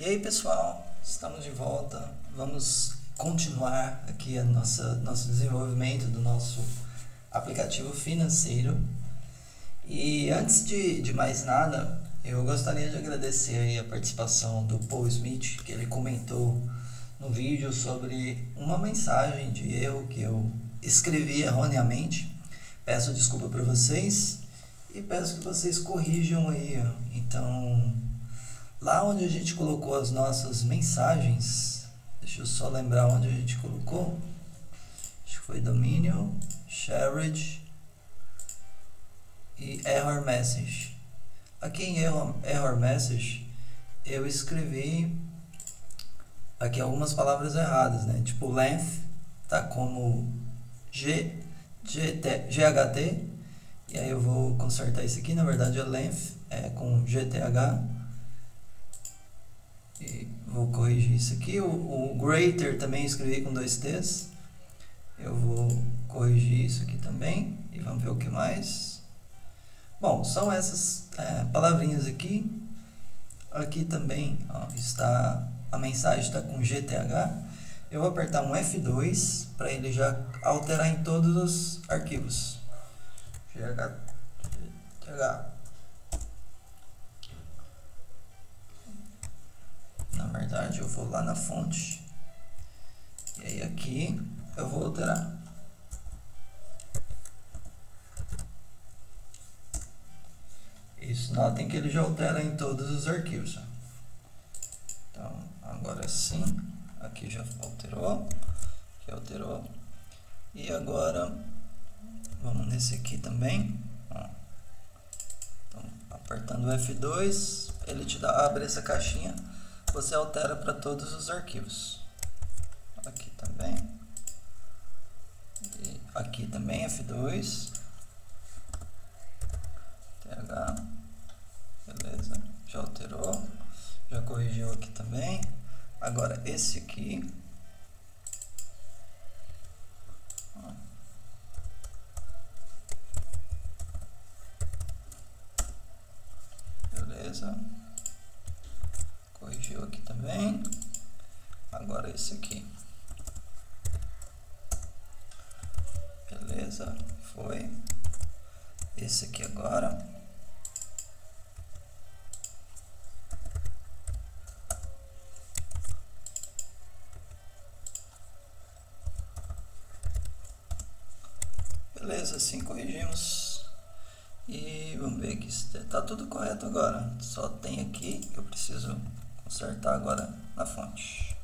E aí pessoal, estamos de volta. Vamos continuar aqui a nossa nosso desenvolvimento do nosso aplicativo financeiro. E antes de, de mais nada, eu gostaria de agradecer a participação do Paul Smith, que ele comentou no vídeo sobre uma mensagem de erro que eu escrevi erroneamente. Peço desculpa para vocês e peço que vocês corrijam aí. Então, Lá onde a gente colocou as nossas mensagens, deixa eu só lembrar onde a gente colocou. Acho que foi domínio, shared e error message. Aqui em error, error message eu escrevi aqui algumas palavras erradas, né? Tipo length tá como G, GT, GHT e aí eu vou consertar isso aqui, na verdade é length é com GTH vou corrigir isso aqui. O, o greater também escrevi com dois T's. Eu vou corrigir isso aqui também. E vamos ver o que mais. Bom, são essas é, palavrinhas aqui. Aqui também ó, está a mensagem está com GTH. Eu vou apertar um F2 para ele já alterar em todos os arquivos. GTH. Verdade eu vou lá na fonte. E aí aqui eu vou alterar. Isso notem que ele já altera em todos os arquivos então agora sim aqui já alterou aqui alterou. E agora vamos nesse aqui também então, apertando F2 ele te dá, abre essa caixinha você altera para todos os arquivos. Aqui também. E aqui também F2. TH. Beleza. Já alterou. Já corrigiu aqui também. Agora esse aqui. Beleza corrigiu aqui também. Agora esse aqui. Beleza, foi. Esse aqui agora. Beleza, assim corrigimos. E vamos ver aqui se está tudo correto agora. Só tem aqui que eu preciso consertar agora na fonte.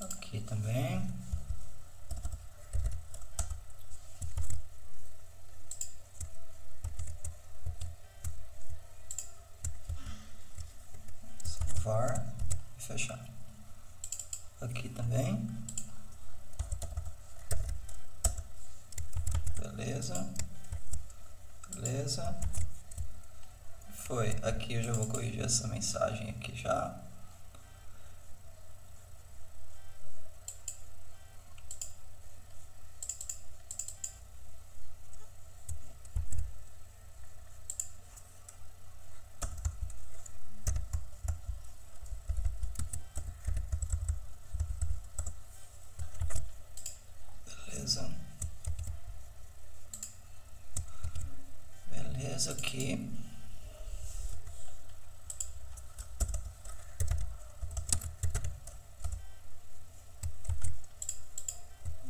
Aqui também. Salvar e fechar. Aqui também. Beleza. Beleza. Foi. Aqui eu já vou corrigir essa mensagem aqui já. Beleza. Beleza aqui.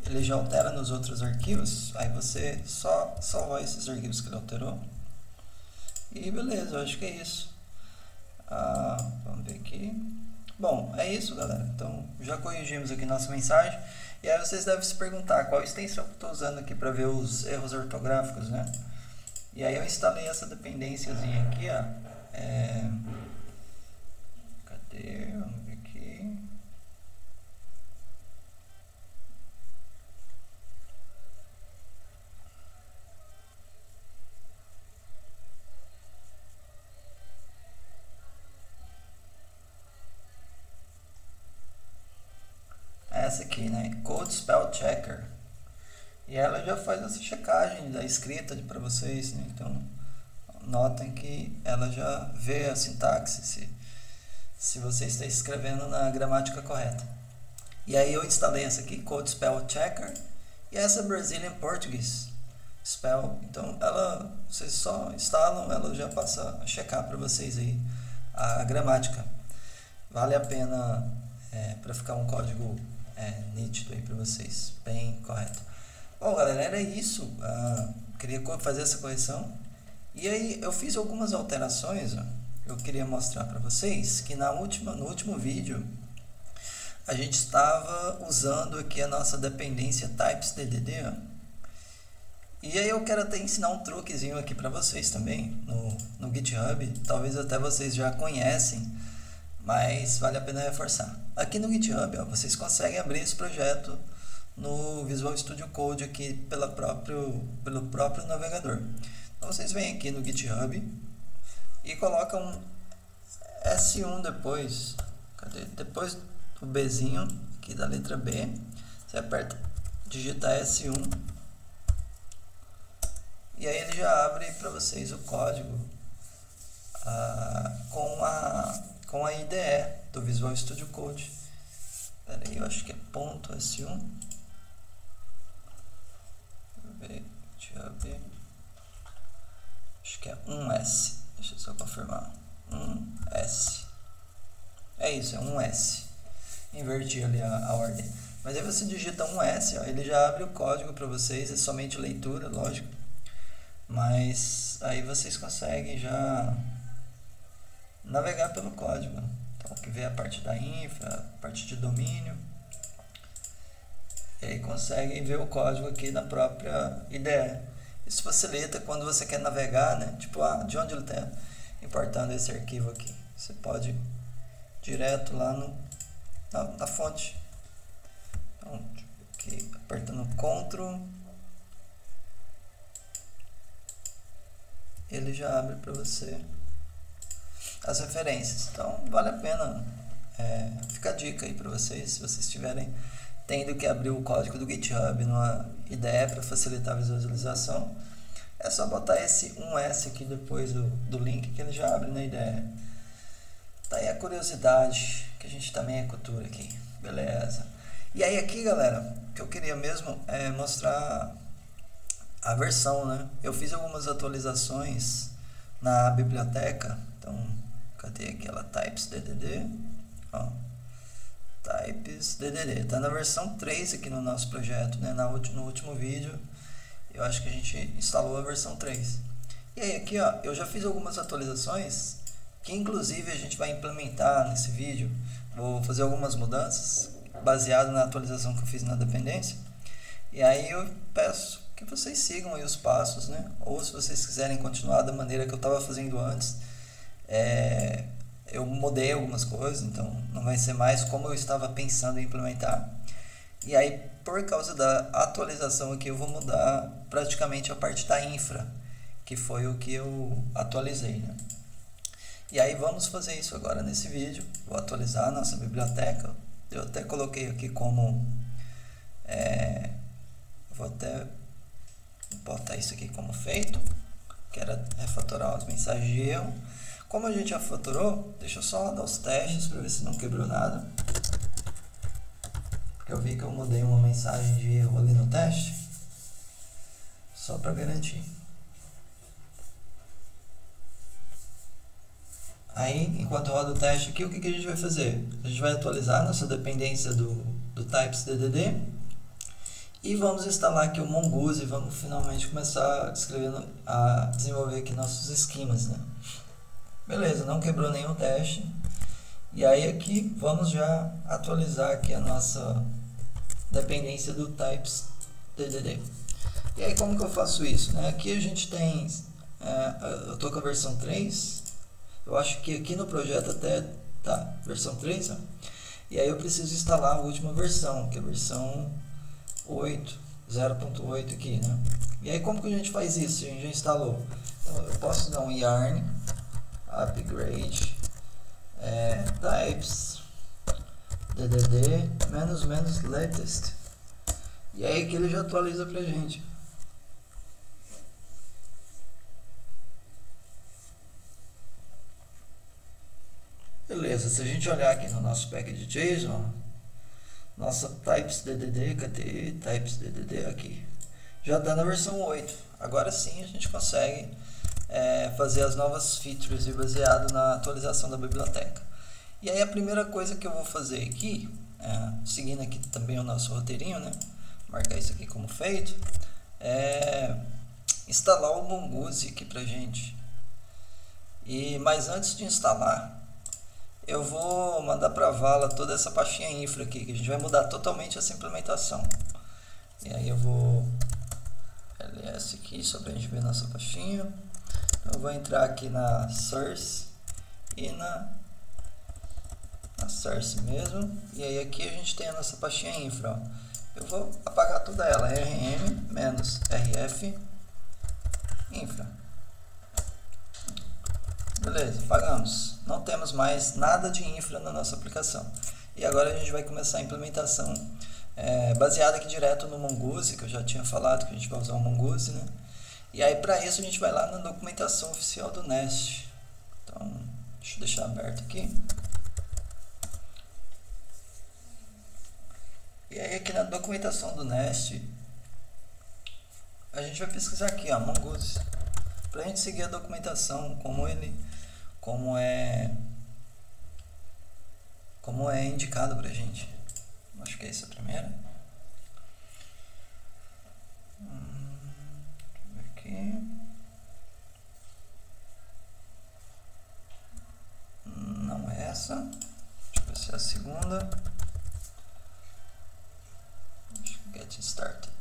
Ele já altera nos outros arquivos, aí você só salva esses arquivos que ele alterou. E beleza, eu acho que é isso. Ah, vamos ver aqui. Bom, é isso galera. Então já corrigimos aqui nossa mensagem. E aí vocês devem se perguntar qual extensão que eu estou usando aqui para ver os erros ortográficos, né? E aí eu instalei essa dependênciazinha aqui, ó. É... Cadê? Vamos ver aqui. Essa aqui, né? Code Spell Checker. E ela já faz essa checagem da escrita para vocês, né? Então, notem que ela já vê a sintaxe, se, se você está escrevendo na gramática correta. E aí eu instalei essa aqui, Code Spell Checker, e essa Brazilian Portuguese Spell. Então, ela, vocês só instalam, ela já passa a checar para vocês aí a gramática. Vale a pena é, para ficar um código é, nítido aí para vocês, bem correto. Bom, galera, era isso. Uh, queria fazer essa correção. E aí eu fiz algumas alterações. Ó. Eu queria mostrar para vocês que na última, no último vídeo a gente estava usando aqui a nossa dependência types DDD. Ó. E aí eu quero até ensinar um truquezinho aqui para vocês também no, no GitHub. Talvez até vocês já conhecem, mas vale a pena reforçar. Aqui no GitHub ó, vocês conseguem abrir esse projeto no Visual Studio Code aqui pela próprio, pelo próprio navegador. Então vocês vêm aqui no GitHub e colocam S1 depois, cadê? Depois do Bzinho aqui da letra B, você aperta, digita S1 e aí ele já abre para vocês o código ah, com, a, com a IDE do Visual Studio Code. Espera aí, eu acho que é ponto S1 deixa eu ver. Acho que é 1S. Deixa eu só confirmar. 1S. É isso, é 1S. Inverti ali a, a ordem. Mas aí você digita 1S, ó, ele já abre o código para vocês, é somente leitura, lógico. Mas aí vocês conseguem já navegar pelo código. Então, que vê a parte da infra, a parte de domínio. E aí conseguem ver o código aqui na própria IDE. Isso facilita quando você quer navegar, né? Tipo, ah, de onde ele está importando esse arquivo aqui. Você pode ir direto lá no, na, na fonte. Então, aqui, apertando CTRL, ele já abre para você as referências. Então, vale a pena. É, fica a dica aí para vocês, se vocês tiverem tendo que abrir o código do GitHub numa ideia para facilitar a visualização, é só botar esse 1S aqui depois do, do link que ele já abre na ideia. Tá aí a curiosidade, que a gente também é cultura aqui, beleza. E aí aqui galera, que eu queria mesmo é mostrar a versão, né? Eu fiz algumas atualizações na biblioteca, então cadê aquela types DDD? Ó types DDD. Está na versão 3 aqui no nosso projeto, né? Na, no último vídeo eu acho que a gente instalou a versão 3. E aí aqui ó, eu já fiz algumas atualizações que inclusive a gente vai implementar nesse vídeo. Vou fazer algumas mudanças baseado na atualização que eu fiz na dependência. E aí eu peço que vocês sigam os passos, né? Ou se vocês quiserem continuar da maneira que eu estava fazendo antes, é, eu mudei algumas coisas, então não vai ser mais como eu estava pensando em implementar. E aí, por causa da atualização aqui, eu vou mudar praticamente a parte da infra, que foi o que eu atualizei. Né? E aí vamos fazer isso agora nesse vídeo. Vou atualizar a nossa biblioteca. Eu até coloquei aqui como... É, vou até botar isso aqui como feito, que era refatorar as mensagens de erro. Como a gente já faturou, deixa eu só dar os testes para ver se não quebrou nada. Porque eu vi que eu mudei uma mensagem de erro ali no teste. Só para garantir. Aí, enquanto roda o teste aqui, o que, que a gente vai fazer? A gente vai atualizar nossa dependência do, do Types DDD e vamos instalar aqui o Mongoose e vamos finalmente começar a, a desenvolver aqui nossos esquemas, né? Beleza, não quebrou nenhum teste. E aí aqui vamos já atualizar aqui a nossa dependência do types DDD. E aí como que eu faço isso? Né? Aqui a gente tem, é, eu estou com a versão 3, eu acho que aqui no projeto até tá, versão 3, ó. e aí eu preciso instalar a última versão, que é a versão 8, 0.8 aqui, né? E aí como que a gente faz isso? A gente já instalou. Então eu posso dar um yarn upgrade é, types ddd menos menos latest E aí aqui ele já atualiza pra gente. Beleza, se a gente olhar aqui no nosso package JSON, nossa types DDD, cadê types DDD aqui? Já está na versão 8. Agora sim a gente consegue é, fazer as novas features e baseado na atualização da biblioteca. E aí a primeira coisa que eu vou fazer aqui, é, seguindo aqui também o nosso roteirinho, né? Marcar isso aqui como feito, é instalar o Mongoose aqui pra gente. E, mas antes de instalar, eu vou mandar para vala toda essa pastinha infra aqui, que a gente vai mudar totalmente essa implementação. E aí eu vou ls aqui, só para a gente ver nossa pastinha. Eu vou entrar aqui na source e na, na source mesmo. E aí aqui a gente tem a nossa pastinha infra. Ó. Eu vou apagar toda ela, rm menos rf infra. Beleza, pagamos. Não temos mais nada de infra na nossa aplicação. E agora a gente vai começar a implementação é, baseada aqui direto no Mongoose, que eu já tinha falado que a gente vai usar o Mongoose, né? E aí para isso a gente vai lá na documentação oficial do Nest. Então, deixa eu deixar aberto aqui. E aí aqui na documentação do Nest, a gente vai pesquisar aqui, ó, Mongoose. Para a gente seguir a documentação, como ele, como é, como é indicado para a gente. Acho que é essa a primeira. Aqui. Não é essa. Deixa eu ver se é a segunda. Get started.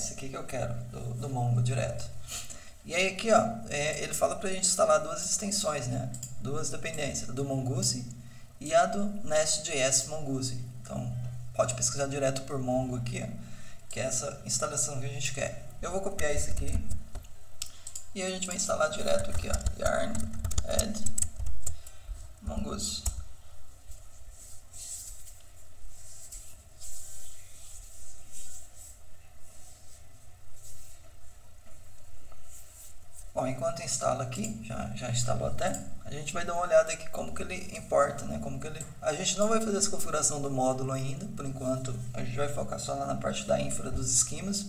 essa aqui que eu quero, do, do Mongo direto. E aí aqui, ó, é, ele fala para a gente instalar duas extensões, né? Duas dependências, do Mongoose e a do Nest.js Mongoose. Então, pode pesquisar direto por Mongo aqui, ó, que é essa instalação que a gente quer. Eu vou copiar isso aqui e a gente vai instalar direto aqui, ó, yarn add mongoose. Bom, enquanto instala aqui, já, já instalou até, a gente vai dar uma olhada aqui como que ele importa, né? Como que ele... A gente não vai fazer essa configuração do módulo ainda, por enquanto a gente vai focar só lá na parte da infra dos esquemas.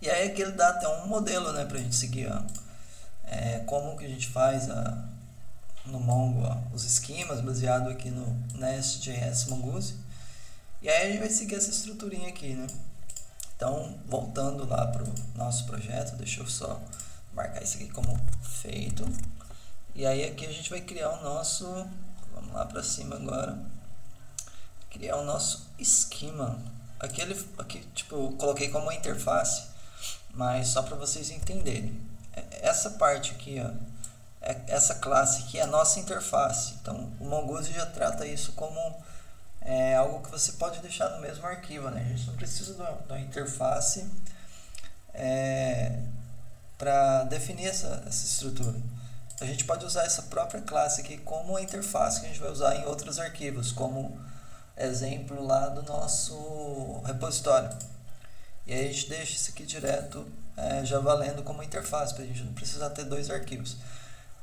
E aí aqui ele dá até um modelo, né, pra gente seguir, ó, é, como que a gente faz a, no Mongo ó, os esquemas, baseado aqui no Nest.js Mongoose. E aí a gente vai seguir essa estruturinha aqui, né? Então, voltando lá para o nosso projeto, deixa eu só marcar isso aqui como feito. E aí aqui a gente vai criar o nosso, vamos lá para cima agora, criar o nosso esquema. Aqui, ele, aqui tipo, eu coloquei como interface, mas só para vocês entenderem. É, essa parte aqui, ó, é, essa classe aqui é a nossa interface. Então o Mongoose já trata isso como é, algo que você pode deixar no mesmo arquivo. Né? A gente não precisa da interface é, para definir essa, essa estrutura. A gente pode usar essa própria classe aqui como a interface que a gente vai usar em outros arquivos, como exemplo lá do nosso repositório. E aí a gente deixa isso aqui direto é, já valendo como interface, para a gente não precisar ter dois arquivos.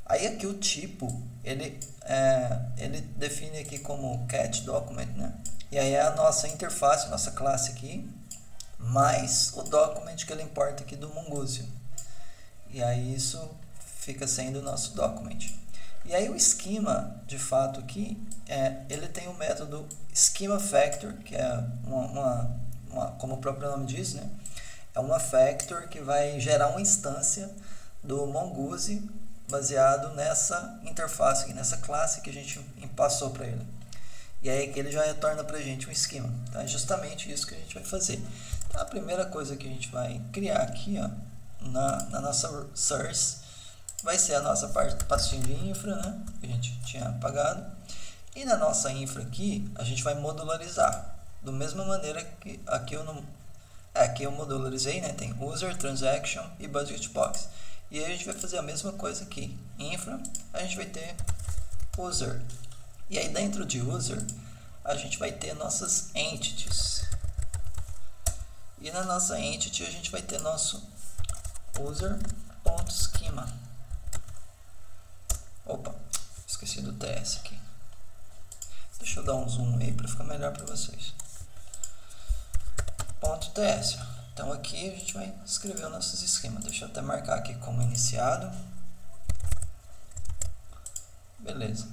Aí aqui o tipo, ele, é, ele define aqui como cat document, né? E aí é a nossa interface, nossa classe aqui, mais o document que ele importa aqui do Mongoose. E aí isso fica sendo o nosso document. E aí o esquema, de fato, aqui, é, ele tem o método schema factor, que é uma, uma, uma, como o próprio nome diz, né? É uma factor que vai gerar uma instância do Mongoose baseado nessa interface, nessa classe que a gente passou para ele. E aí que ele já retorna para a gente um esquema. Então é justamente isso que a gente vai fazer. Então a primeira coisa que a gente vai criar aqui ó, na, na nossa source vai ser a nossa parte pastinha de infra, né? Que a gente tinha apagado. E na nossa infra aqui, a gente vai modularizar. Da mesma maneira que aqui eu não... É, aqui eu modularizei, né? Tem user, transaction e budget box. E aí a gente vai fazer a mesma coisa aqui. Infra, a gente vai ter user. E aí dentro de user, a gente vai ter nossas entities. E na nossa entity a gente vai ter nosso user.schema. Opa, esqueci do TS aqui. Deixa eu dar um zoom aí para ficar melhor para vocês. Ponto .ts. Então aqui a gente vai escrever os nossos esquemas. Deixa eu até marcar aqui como iniciado. Beleza.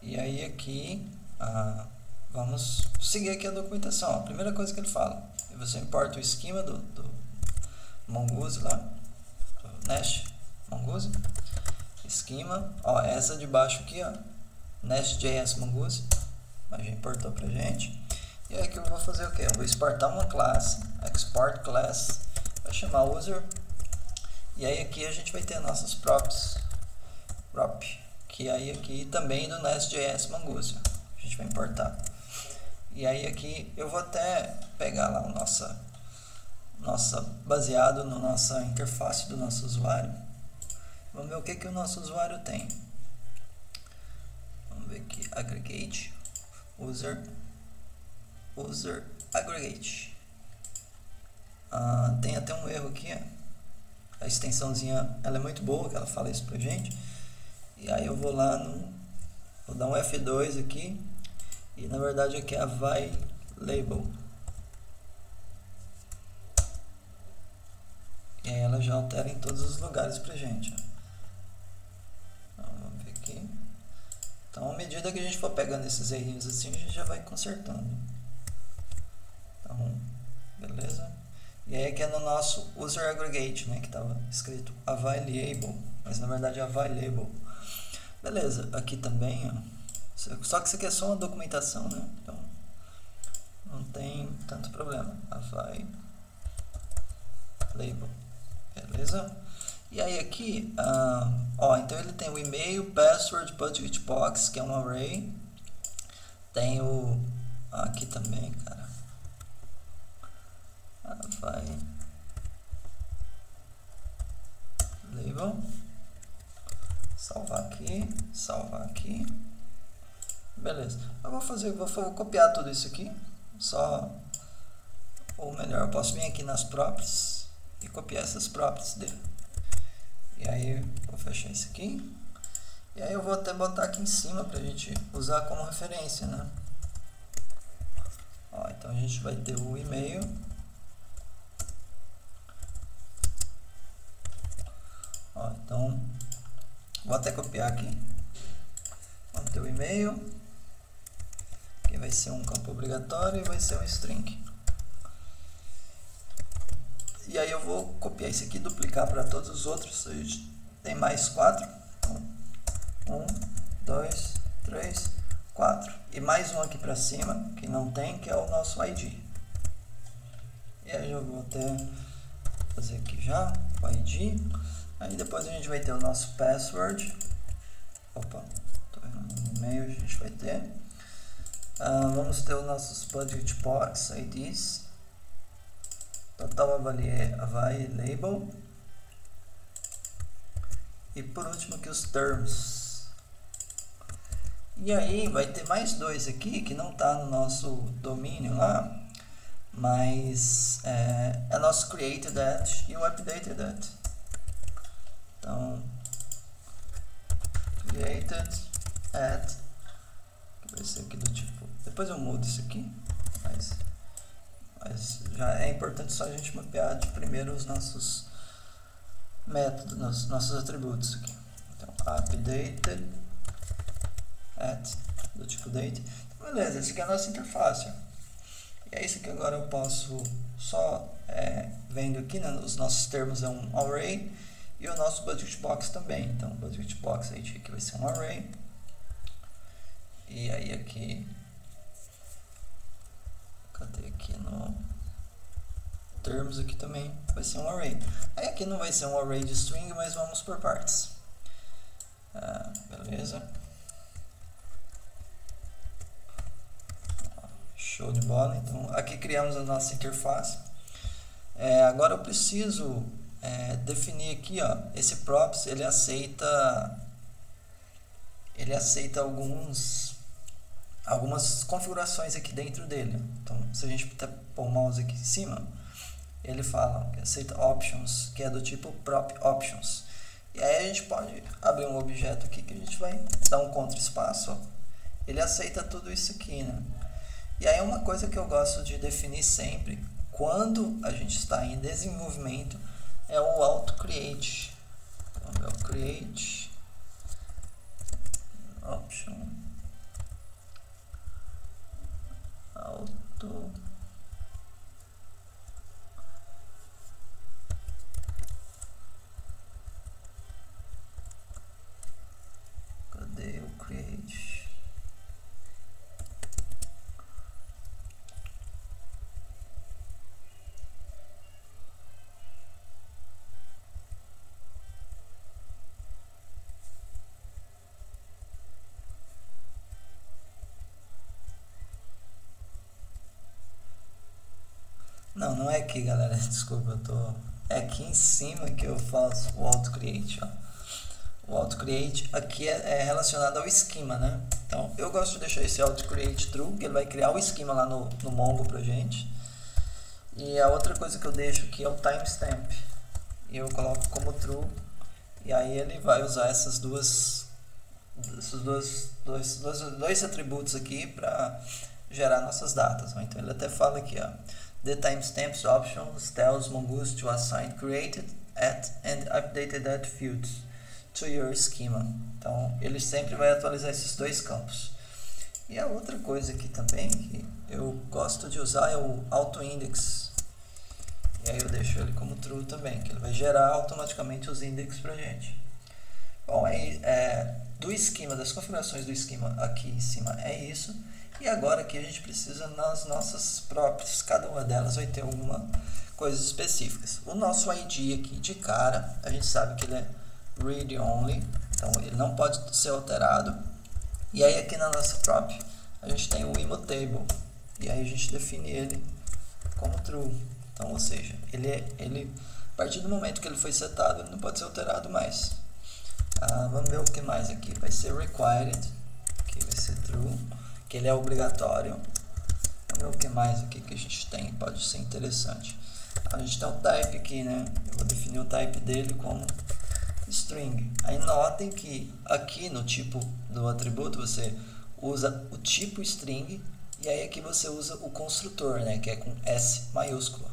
E aí aqui ah, vamos seguir aqui a documentação. A primeira coisa que ele fala, você importa o esquema do, do Mongoose lá, Nest Mongoose esquema, ó, essa de baixo aqui, ó, Nest.js Mongoose, a gente importou pra gente. E aí que eu vou fazer o que? Eu vou exportar uma classe, export class, vai chamar user. E aí aqui a gente vai ter nossas props, prop, que aí aqui também do Nest.js Mongoose, a gente vai importar. E aí aqui eu vou até pegar lá o nossa nossa baseado na nossa interface do nosso usuário Vamos ver o que, que o nosso usuário tem. Vamos ver aqui, aggregate, user, user, aggregate. Ah, tem até um erro aqui, a extensãozinha, ela é muito boa, que ela fala isso pra gente. E aí eu vou lá no, vou dar um F2 aqui, e na verdade aqui é a vai label. E aí ela já altera em todos os lugares pra gente, ó. Então, à medida que a gente for pegando esses errinhos assim, a gente já vai consertando. Então, beleza? E aí aqui é no nosso user aggregate, né, que estava escrito available, mas na verdade é available. Beleza, aqui também, ó, só que isso aqui é só uma documentação, né? Então, não tem tanto problema. Available. Beleza? E aí aqui, ah, ó, então ele tem o e-mail, password, budget box, que é um array. Tem o aqui também, cara. Ah, vai label. Salvar aqui, salvar aqui. Beleza. Eu vou fazer, vou, vou copiar tudo isso aqui. Só ou melhor, eu posso vir aqui nas properties e copiar essas properties dele. E aí, vou fechar isso aqui. E aí eu vou até botar aqui em cima para a gente usar como referência, né? Ó, então a gente vai ter o e-mail. Ó, então, vou até copiar aqui. Vamos ter o e-mail. Que vai ser um campo obrigatório e vai ser um string. E aí eu vou copiar isso aqui, duplicar para todos os outros. A gente tem mais quatro. Um, dois, três, quatro. E mais um aqui para cima, que não tem, que é o nosso ID. E aí eu vou até fazer aqui já, o ID. Aí depois a gente vai ter o nosso password. Opa, tô no meio a gente vai ter. Uh, vamos ter os nossos budget box IDs total label. E por último aqui os terms. E aí vai ter mais dois aqui que não está no nosso domínio lá mas é, é nosso created at e o updated at então created at que vai ser aqui do tipo depois eu mudo isso aqui mas já é importante só a gente mapear de primeiro os nossos métodos, nossos, nossos atributos aqui. Então, updated at do tipo date. Então, beleza, esse aqui é a nossa interface. E é isso que agora eu posso só é, vendo aqui, né, os nossos termos é um array e o nosso budget box também. Então, budget box aí aqui vai ser um array. E aí aqui cadê aqui no termos aqui também vai ser um array. Aí aqui não vai ser um array de string, mas vamos por partes. Ah, beleza. Show de bola. Então aqui criamos a nossa interface. É, agora eu preciso é, definir aqui, ó, esse props ele aceita ele aceita alguns algumas configurações aqui dentro dele. Então, se a gente pôr o mouse aqui em cima, ele fala que aceita options, que é do tipo prop options. E aí a gente pode abrir um objeto aqui que a gente vai dar um contra espaço, ele aceita tudo isso aqui, né? E aí uma coisa que eu gosto de definir sempre, quando a gente está em desenvolvimento, é o auto create. Então, o create option auto Não, é aqui, galera. Desculpa, eu tô. É aqui em cima que eu faço o auto create, ó. O auto create aqui é, é relacionado ao esquema, né? Então, eu gosto de deixar esse auto create true, que ele vai criar o esquema lá no, no Mongo pra gente. E a outra coisa que eu deixo aqui é o timestamp. E eu coloco como true. E aí ele vai usar essas duas esses dois, dois, dois, dois atributos aqui para gerar nossas datas. Então ele até fala aqui, ó The timestamps options tells Mongoose to assign created at and updated at fields to your schema. Então, ele sempre vai atualizar esses dois campos. E a outra coisa aqui também que eu gosto de usar é o auto-index. E aí eu deixo ele como true também, que ele vai gerar automaticamente os index para gente. Bom, aí, é, do esquema, das configurações do esquema aqui em cima é isso. E agora aqui a gente precisa nas nossas próprias, cada uma delas vai ter alguma coisas específicas. O nosso ID aqui de cara, a gente sabe que ele é read only, então ele não pode ser alterado. E aí aqui na nossa prop, a gente tem o immutable, e aí a gente define ele como true. Então, ou seja, ele, é, ele a partir do momento que ele foi setado, ele não pode ser alterado mais. Ah, vamos ver o que mais aqui. Vai ser required, que vai ser true que ele é obrigatório. Vamos ver o que mais aqui que a gente tem, pode ser interessante. A gente tem o type aqui, né? Eu vou definir o type dele como string. Aí notem que aqui no tipo do atributo você usa o tipo string e aí aqui você usa o construtor, né? Que é com S maiúsculo.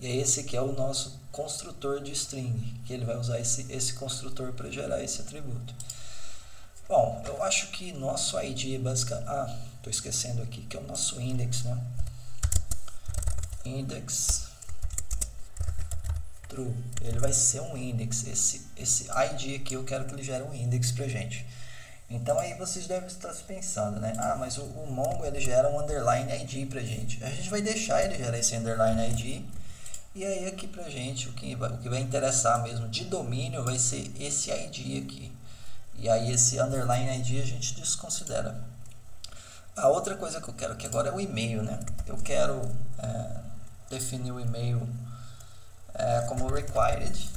E aí esse aqui é o nosso construtor de string, que ele vai usar esse, esse construtor para gerar esse atributo. Bom, eu acho que nosso ID é básica... Ah, estou esquecendo aqui que é o nosso index, né? Index true. Ele vai ser um index. Esse, esse ID aqui eu quero que ele gere um index pra gente. Então aí vocês devem estar se pensando, né? Ah, mas o, o Mongo ele gera um underline ID pra gente. A gente vai deixar ele gerar esse underline ID. E aí aqui pra gente o que vai, o que vai interessar mesmo de domínio vai ser esse ID aqui. E aí esse underline ID a gente desconsidera. A outra coisa que eu quero aqui agora é o e-mail, né? Eu quero é, definir o e-mail é, como required,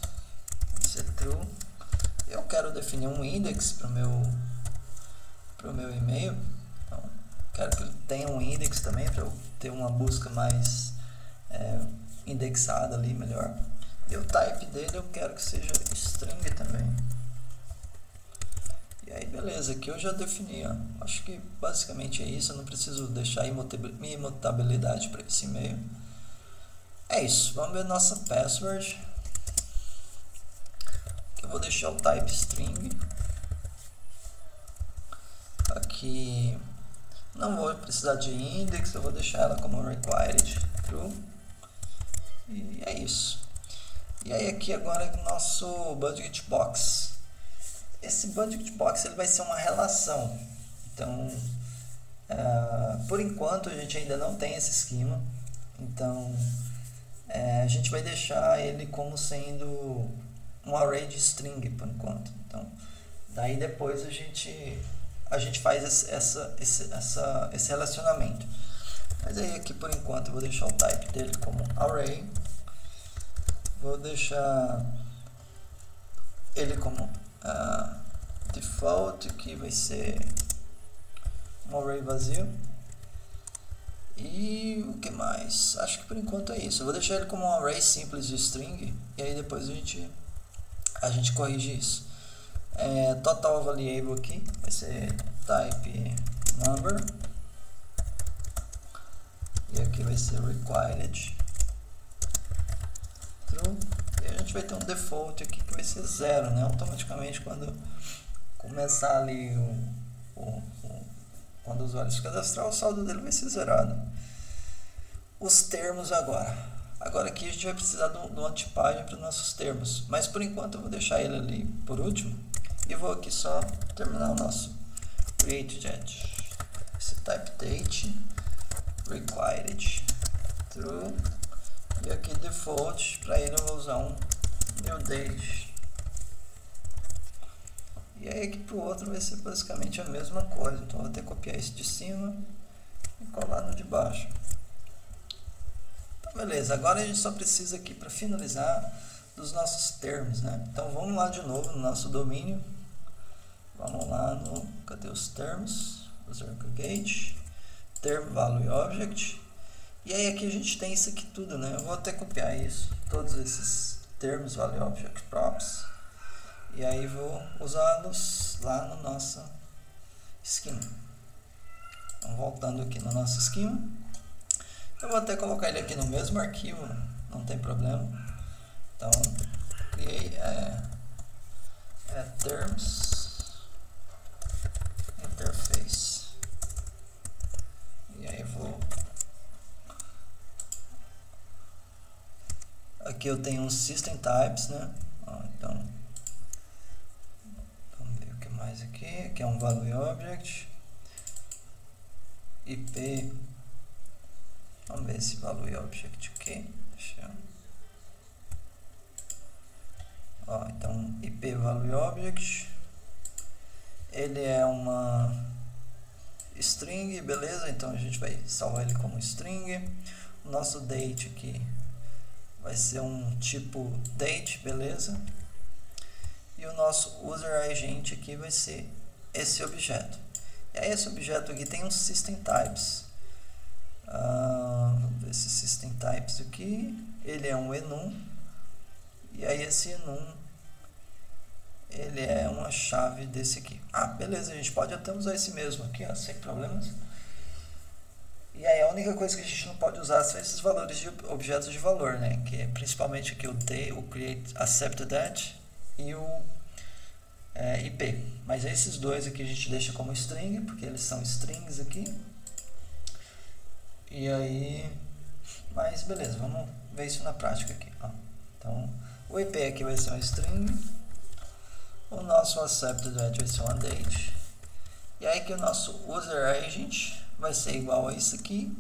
ser true. Eu quero definir um index para o meu, pro meu e-mail. Então, quero que ele tenha um index também para eu ter uma busca mais é, indexada ali, melhor. E o type dele eu quero que seja string também. E aí, beleza, aqui eu já defini, ó. Acho que basicamente é isso, eu não preciso deixar imutabilidade para esse e-mail. É isso, vamos ver nossa password. Eu vou deixar o type string. Aqui não vou precisar de index, eu vou deixar ela como required true. E é isso. E aí aqui agora é o nosso budget box esse budget box ele vai ser uma relação. Então, uh, por enquanto a gente ainda não tem esse esquema, então é, a gente vai deixar ele como sendo um array de string por enquanto. Então, daí depois a gente a gente faz esse, essa, esse, essa, esse relacionamento. Mas aí aqui por enquanto eu vou deixar o type dele como array. Vou deixar ele como default, que vai ser um array vazio. E o que mais? Acho que por enquanto é isso. Eu vou deixar ele como um array simples de string e aí depois a gente, a gente corrige isso. É, total variable aqui vai ser type number e aqui vai ser required true a gente vai ter um default aqui que vai ser zero, né? Automaticamente quando começar ali o, o, o quando o usuário se cadastrar, o saldo dele vai ser zerado. Os termos agora. Agora aqui a gente vai precisar de uma tipagem para os nossos termos. Mas por enquanto eu vou deixar ele ali por último. E vou aqui só terminar o nosso createJet. Esse type date required true. E aqui default, para ele eu vou usar um date e aí aqui para o outro vai ser basicamente a mesma coisa. Então vou que copiar esse de cima e colar no de baixo. Então beleza, agora a gente só precisa aqui para finalizar dos nossos termos, né? Então vamos lá de novo no nosso domínio. Vamos lá no, cadê os termos? User aggregate, term value object. E aí aqui a gente tem isso aqui tudo, né? Eu vou até copiar isso, todos esses termos value object props e aí vou usá-los lá no nosso esquema. Então, voltando aqui no nosso esquema, eu vou até colocar ele aqui no mesmo arquivo, não tem problema. Então, criei é, é terms interface e aí vou aqui eu tenho um system types, né? Então mais aqui, que é um value object, IP, vamos ver esse value object aqui, deixa eu, ó, então IP value object, ele é uma string, beleza? Então a gente vai salvar ele como string. O nosso date aqui vai ser um tipo date, beleza? e o nosso user agent aqui vai ser esse objeto. E aí esse objeto aqui tem um system types. Uh, vamos ver esse system types aqui. Ele é um enum. E aí esse enum ele é uma chave desse aqui. Ah, beleza, a gente pode até usar esse mesmo aqui, ó, sem problemas. E aí a única coisa que a gente não pode usar são esses valores de objetos de valor, né? Que é principalmente aqui o day, o create accepted at e o é, IP. Mas esses dois aqui a gente deixa como string, porque eles são strings aqui. E aí, mas beleza, vamos ver isso na prática aqui. Ó. Então, o IP aqui vai ser um string, o nosso accepted vai ser um date. E aí que o nosso user agent vai ser igual a isso aqui,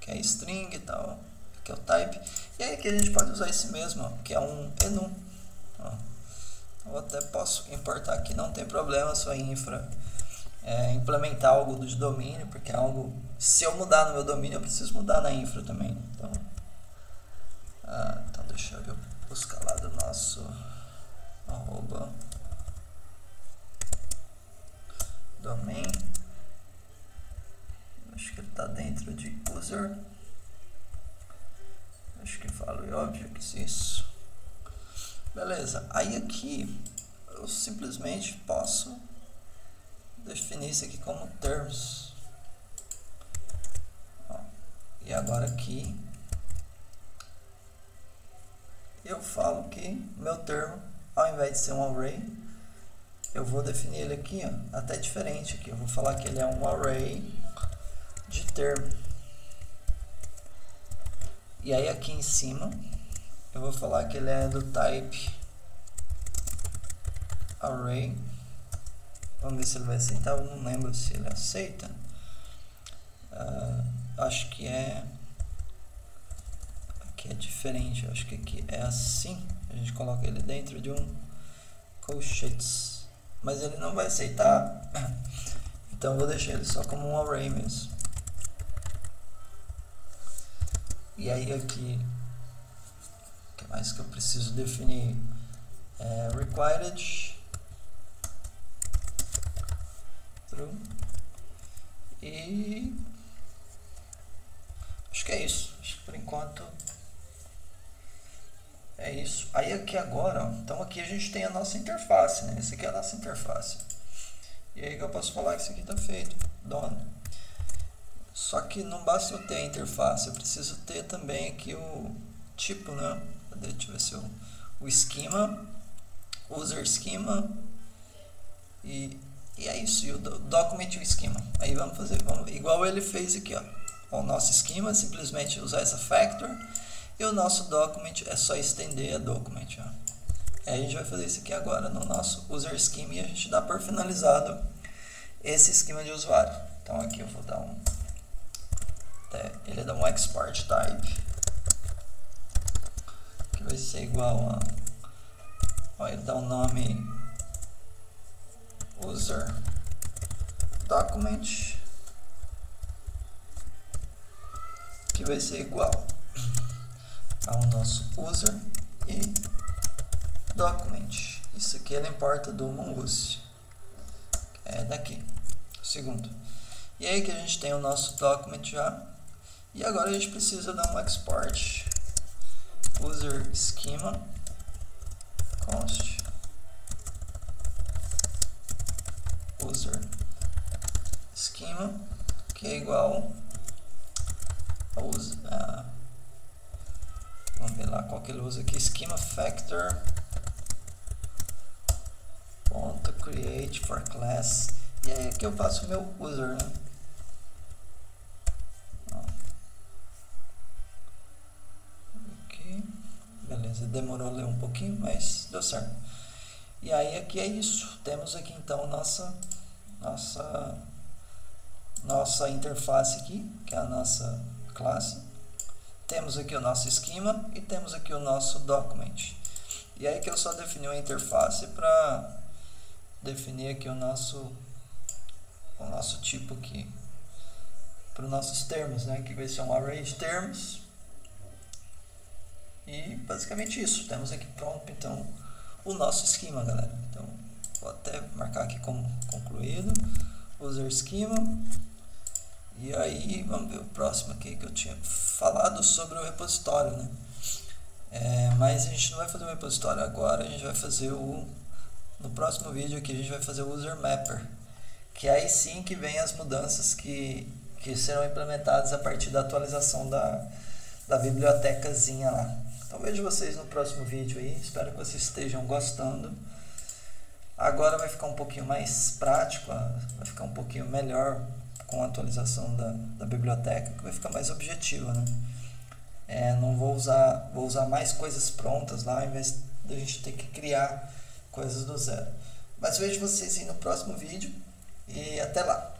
que é string e tal, que é o type. E aí que a gente pode usar esse mesmo, ó, que é um enum. Ó. Eu até posso importar aqui, não tem problema sua infra é, implementar algo do domínio, porque é algo, se eu mudar no meu domínio, eu preciso mudar na infra também. Então, ah, então deixa eu buscar lá do nosso arroba domain. Acho que ele está dentro de user. Acho que falo objects, isso. Beleza, aí aqui eu simplesmente posso definir isso aqui como terms. Ó, e agora aqui eu falo que meu termo, ao invés de ser um array, eu vou definir ele aqui, ó, até diferente aqui. Eu vou falar que ele é um array de termo. E aí aqui em cima eu vou falar que ele é do type array Vamos ver se ele vai aceitar. Eu não lembro se ele aceita. Uh, acho que é. Aqui é diferente. Acho que aqui é assim. A gente coloca ele dentro de um colchetes. Mas ele não vai aceitar. Então eu vou deixar ele só como um array mesmo. E aí aqui, o que mais que eu preciso definir? É required true e acho que é isso. Acho que por enquanto é isso. Aí aqui agora, ó, então aqui a gente tem a nossa interface, né? Essa aqui é a nossa interface. E aí que eu posso falar que isso aqui está feito. Done. Só que não basta eu ter a interface, eu preciso ter também aqui o tipo, né? Deixa eu ver se eu, o esquema, user schema e, e é isso, e o document e o esquema. Aí vamos fazer, vamos, igual ele fez aqui, ó. O nosso esquema simplesmente usar essa factor e o nosso document é só estender a document, ó. Aí a gente vai fazer isso aqui agora no nosso user schema e a gente dá por finalizado esse esquema de usuário. Então aqui eu vou dar um ele dá um export type que vai ser igual a ó, ele dá um nome user document que vai ser igual ao nosso user e document. Isso aqui ele importa do mongoose é daqui. Segundo e aí que a gente tem o nosso document já e agora a gente precisa dar um export. User schema. Const. User schema que é igual a vamos ver lá qual que ele usa aqui schema factor ponto create for class. E aí aqui eu faço o meu user né demorou a ler um pouquinho, mas deu certo. E aí aqui é isso. Temos aqui então nossa nossa nossa interface aqui, que é a nossa classe. Temos aqui o nosso esquema e temos aqui o nosso document. E aí que eu só defini uma interface para definir aqui o nosso o nosso tipo aqui para os nossos termos, né? Que vai ser um array de termos e basicamente isso. Temos aqui pronto então o nosso esquema, galera. Então vou até marcar aqui como concluído. User esquema. E aí vamos ver o próximo aqui que eu tinha falado sobre o repositório, né? É, mas a gente não vai fazer o repositório agora, a gente vai fazer o no próximo vídeo aqui a gente vai fazer o user mapper, que é aí sim que vem as mudanças que, que serão implementadas a partir da atualização da, da bibliotecazinha lá. Então vejo vocês no próximo vídeo aí. Espero que vocês estejam gostando. Agora vai ficar um pouquinho mais prático, vai ficar um pouquinho melhor com a atualização da, da biblioteca, que vai ficar mais objetiva, né? É, não vou usar, vou usar mais coisas prontas lá, ao invés de a gente ter que criar coisas do zero. Mas vejo vocês aí no próximo vídeo e até lá!